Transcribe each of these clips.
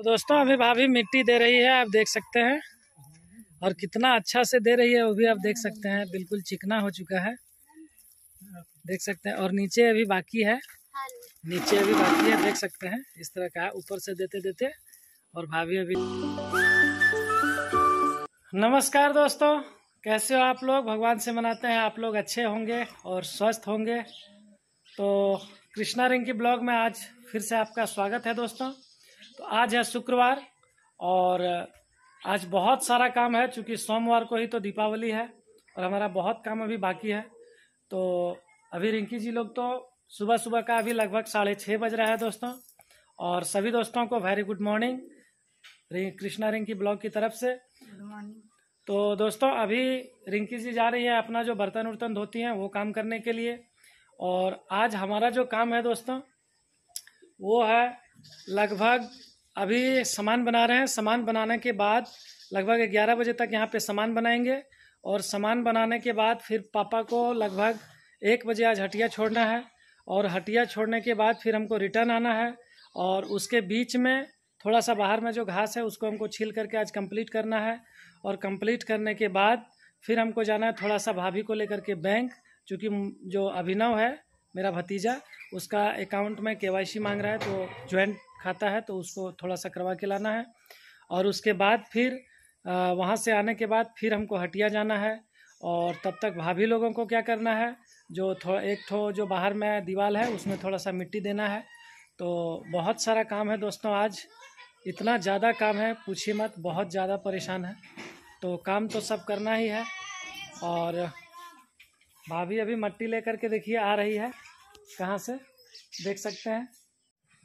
तो दोस्तों, अभी भाभी मिट्टी दे रही है, आप देख सकते हैं। और कितना अच्छा से दे रही है, वो भी आप देख सकते हैं। बिल्कुल चिकना हो चुका है। देख सकते हैं। और नीचे अभी बाकी है। नीचे अभी बाकी है, देख सकते हैं। इस तरह का ऊपर से देते देते। और भाभी अभी नमस्कार दोस्तों। कैसे हो आप लोग? भगवान से मनाते हैं। आप लोग अच्छे होंगे और स्वस्थ होंगे। तो कृष्णा रिंग की ब्लॉग में आज फिर से आपका स्वागत है दोस्तों। तो आज है शुक्रवार और आज बहुत सारा काम है क्योंकि सोमवार को ही तो दीपावली है और हमारा बहुत काम अभी बाकी है। तो अभी रिंकी जी लोग तो सुबह सुबह का अभी लगभग साढ़े छः बज रहा है दोस्तों और सभी दोस्तों को very good morning Krishna Rinki blog की तरफ़ से। तो दोस्तों अभी रिंकी जी जा रही है अपना जो बर्तन उर्तन धोती हैं वो काम करने के लिए और आज हमारा जो काम है दोस्तों वो है लगभग अभी सामान बना रहे हैं। सामान बनाने के बाद लगभग ग्यारह बजे तक यहाँ पे सामान बनाएँगे और सामान बनाने के बाद फिर पापा को लगभग एक बजे आज हटिया छोड़ना है और हटिया छोड़ने के बाद फिर हमको रिटर्न आना है और उसके बीच में थोड़ा सा बाहर में जो घास है उसको हमको छील करके आज कंप्लीट करना है और कंप्लीट करने के बाद फिर हमको जाना है थोड़ा सा भाभी को लेकर के बैंक, चूँकि जो अभिनव है, मेरा भतीजा, उसका अकाउंट में के मांग रहा है तो ज्वाइंट खाता है तो उसको थोड़ा सा करवा के लाना है। और उसके बाद फिर वहाँ से आने के बाद फिर हमको हटिया जाना है और तब तक भाभी लोगों को क्या करना है, जो थोड़ा एक ठो जो बाहर में दीवार है उसमें थोड़ा सा मिट्टी देना है। तो बहुत सारा काम है दोस्तों आज, इतना ज़्यादा काम है, पूछिए मत, बहुत ज़्यादा परेशान है। तो काम तो सब करना ही है और भाभी अभी मट्टी लेकर के देखिए आ रही है, कहाँ से देख सकते हैं।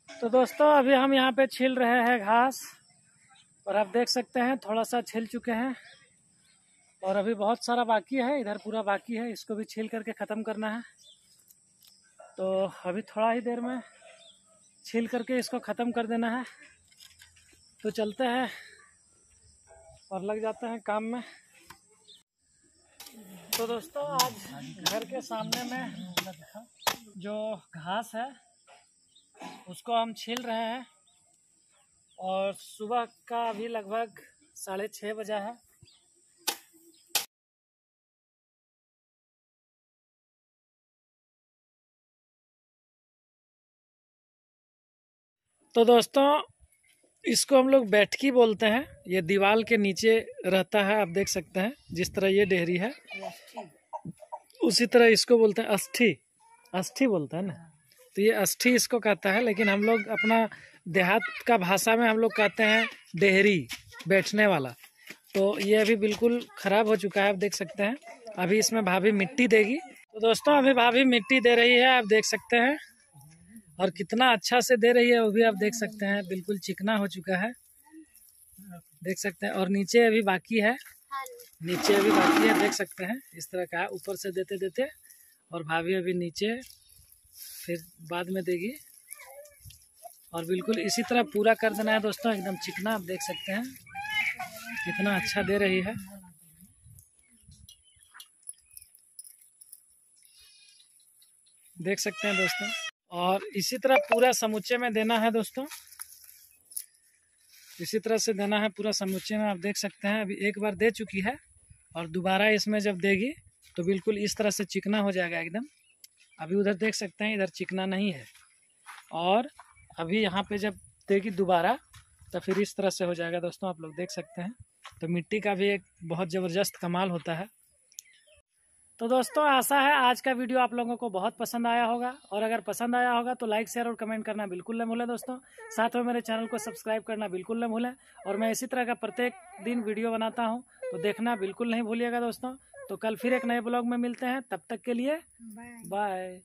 तो दोस्तों, अभी हम यहाँ पे छिल रहे हैं घास, और आप देख सकते हैं, थोड़ा सा छिल चुके हैं, और अभी बहुत सारा बाकी है, इधर पूरा बाकी है, इसको भी छील करके ख़त्म करना है। तो अभी थोड़ा ही देर में छील करके इसको ख़त्म कर देना है। तो चलते हैं, और लग जाते हैं काम में। तो दोस्तों, आज घर के सामने में जो घास है उसको हम छील रहे हैं और सुबह का अभी लगभग साढ़े छः बजा है। तो दोस्तों इसको हम लोग बैठकी बोलते हैं। ये दीवार के नीचे रहता है आप देख सकते हैं जिस तरह ये डेहरी है। उसी तरह इसको बोलते हैं अस्थि। अस्थि बोलते हैं ना? तो ये अस्थि इसको कहता है, लेकिन हम लोग अपना देहात का भाषा में हम लोग कहते हैं डेहरी बैठने वाला। तो ये अभी बिल्कुल ख़राब हो चुका है, आप देख सकते हैं। अभी इसमें भाभी मिट्टी देगी। तो दोस्तों, अभी भाभी मिट्टी दे रही है, आप देख सकते हैं। और कितना अच्छा से दे रही है, वो भी आप देख सकते हैं। बिल्कुल चिकना हो चुका है। देख सकते हैं। और नीचे अभी बाकी है। नीचे अभी बाकी है, देख सकते हैं। इस तरह का ऊपर से देते देते और भाभी अभी नीचे फिर बाद में देगी। और बिल्कुल इसी तरह पूरा कर देना है दोस्तों, एकदम चिकना, आप देख सकते हैं। कितना अच्छा दे रही है। देख सकते हैं दोस्तों। और इसी तरह पूरा समुच्चे में देना है दोस्तों। इसी तरह से देना है पूरा समुच्चे में, आप देख सकते हैं। अभी एक बार दे चुकी है और दोबारा इसमें जब देगी तो बिल्कुल इस तरह से चिकना हो जाएगा एकदम। अभी उधर देख सकते हैं, इधर चिकना नहीं है। और अभी यहाँ पे जब देगी दोबारा तो फिर इस तरह से हो जाएगा दोस्तों, आप लोग देख सकते हैं। तो मिट्टी का भी एक बहुत ज़बरदस्त कमाल होता है। तो दोस्तों, आशा है आज का वीडियो आप लोगों को बहुत पसंद आया होगा। और अगर पसंद आया होगा तो लाइक, शेयर और कमेंट करना बिल्कुल न भूलें दोस्तों। साथ में मेरे चैनल को सब्सक्राइब करना बिल्कुल न भूलें। और मैं इसी तरह का प्रत्येक दिन वीडियो बनाता हूँ तो देखना बिल्कुल नहीं भूलिएगा दोस्तों। तो कल फिर एक नए ब्लॉग में मिलते हैं। तब तक के लिए बाय